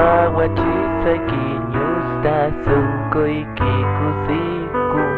Água de sequinho está suco e que siku